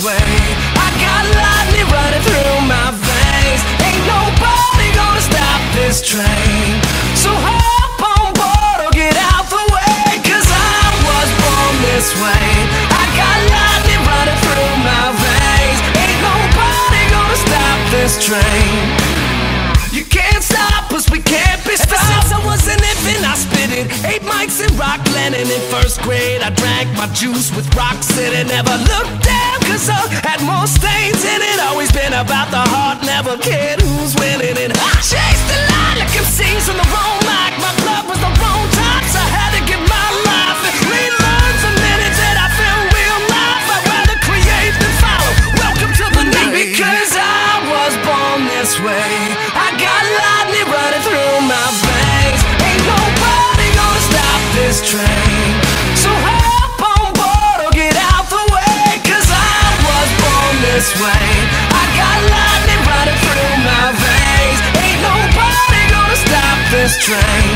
way. I got lightning running through my veins. Ain't nobody gonna stop this train. So hop on board or get out the way. Cause I was born this way. I got lightning running through my veins. Ain't nobody gonna stop this train. You can't stop us, we can't be stopped. Ever since I was an infant, I spit it. Eight mics in Rockland, and in first grade, I drank my juice with rocks in it. Never looked down, about the heart, never cared who's winning it. I chased the line like the wrong mic. My blood was the wrong type, so I had to my life and relearn the minutes that I feel real life. I'd rather create than follow. Welcome to the night. Because I was born this way. I got lightning running through my veins. Ain't nobody gonna stop this train. So hop on board or get out the I was born this way. Stop